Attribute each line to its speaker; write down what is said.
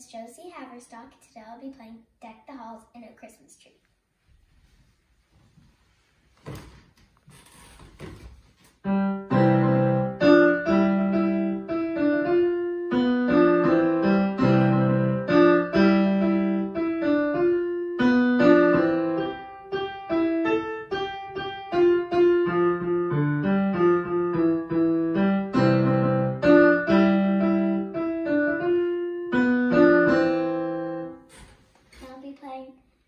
Speaker 1: is Josie Haverstock. Today I'll be playing Deck the Halls in Bye.